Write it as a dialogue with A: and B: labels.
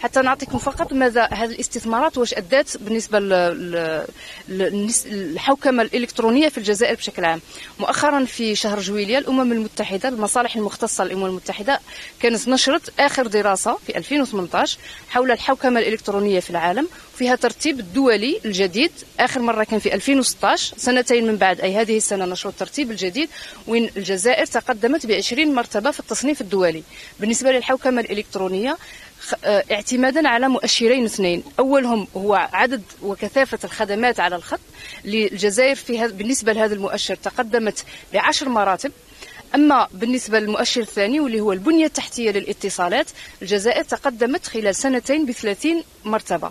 A: حتى نعطيكم فقط ماذا هذه الاستثمارات واش ادت بالنسبة للحوكمه الإلكترونية في الجزائر بشكل عام. مؤخرا في شهر جويليا الأمم المتحدة المصالح المختصة للأمم المتحدة كانت نشرت آخر دراسة في 2018 حول الحوكمة الإلكترونية في العالم فيها ترتيب الدولي الجديد. آخر مرة كان في 2016 سنتين من بعد أي هذه السنة نشروا الترتيب الجديد وين الجزائر تقدمت ب 20 مرتبة في التصنيف الدولي. بالنسبة للحوكمة الإلكترونية اعتمادا على مؤشرين اثنين. أولهم هو عدد وكثافة الخدمات على الخط للجزائر في بالنسبة لهذا المؤشر تقدمت بعشر مراتب. أما بالنسبة للمؤشر الثاني واللي هو البنية التحتية للاتصالات الجزائر تقدمت خلال سنتين ب 30 مرتبة.